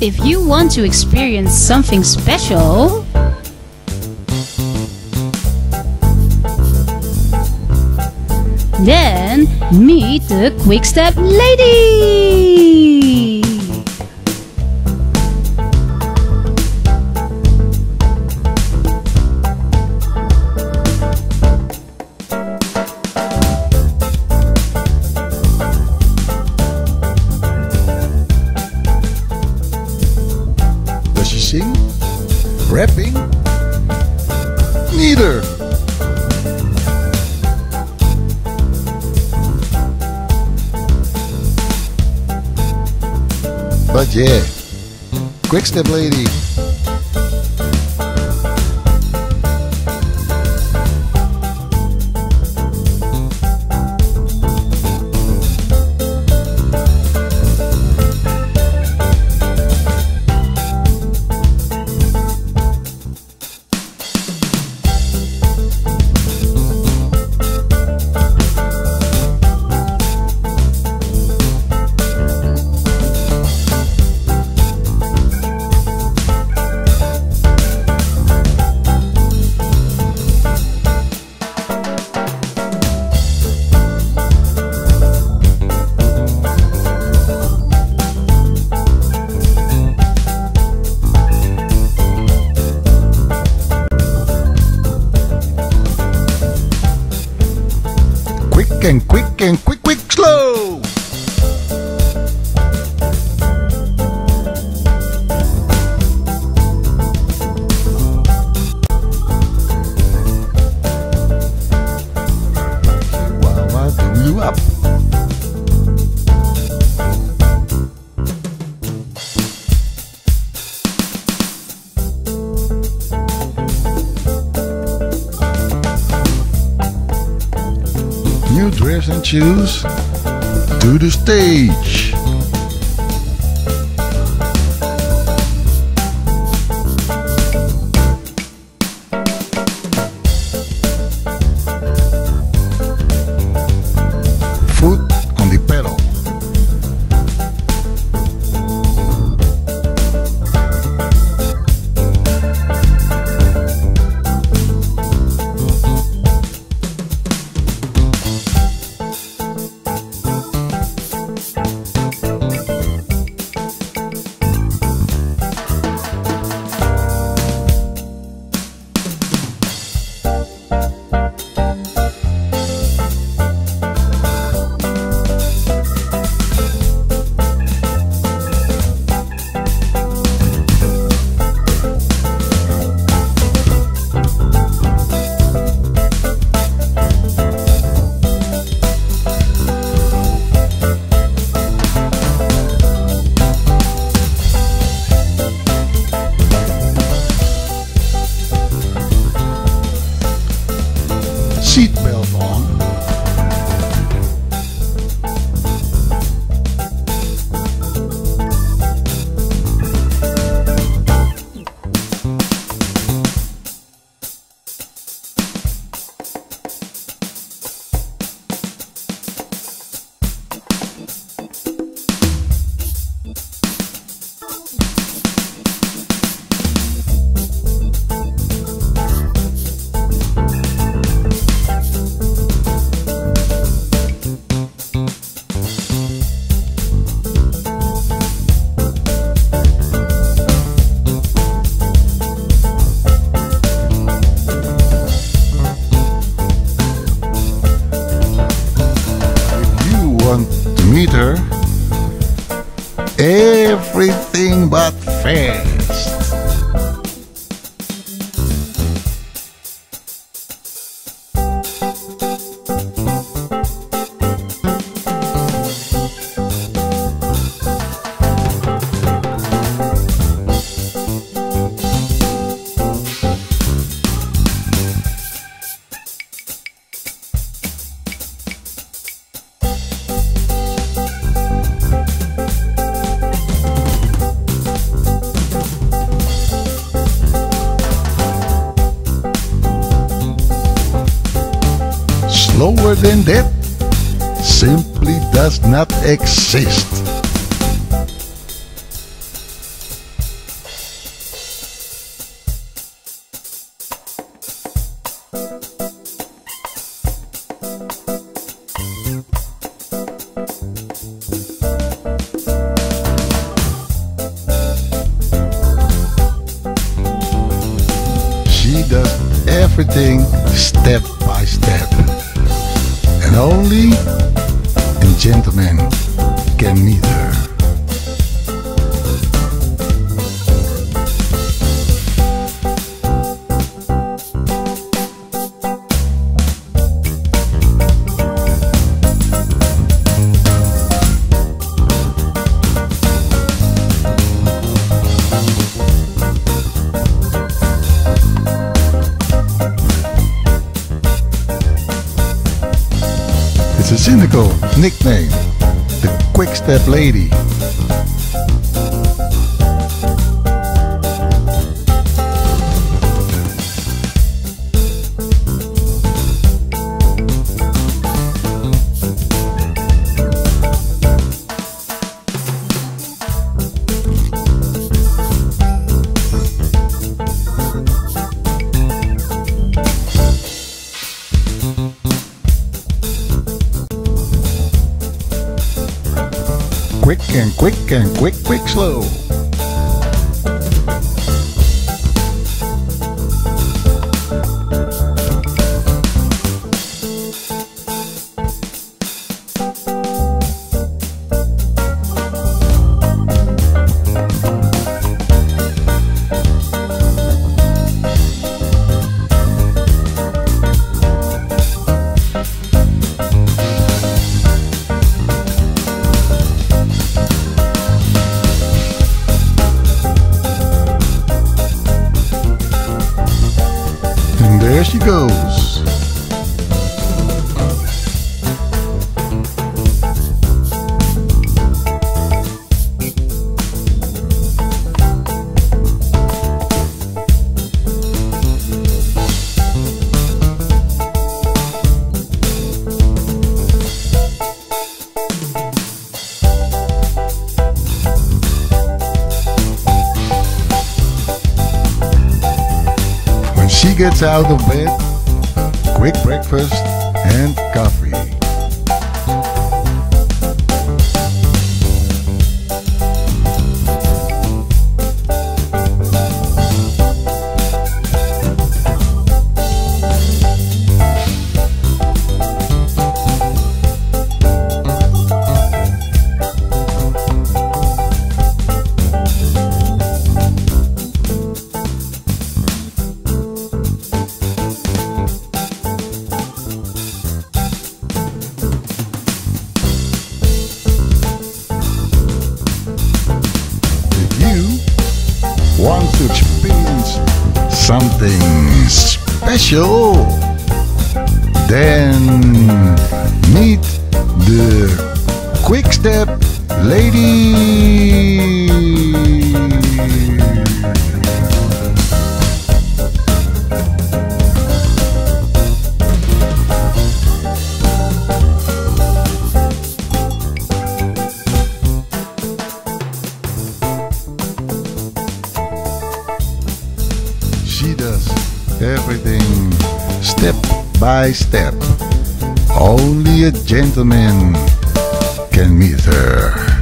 If you want to experience something special, then meet the Quick Step Lady. But yeah, quick step lady. And quick and quick, quick, slow. Dress to the stage. lower than that simply does not exist. She does everything step by only a gentleman can meet cynical nickname, the Quick Step Lady. Quick and quick and quick, quick, slow. There she goes. Gets out of bed, quick breakfast and coffee. Something special, then meet the Quick Step Lady. Everything step by step. Only a gentleman can meet her.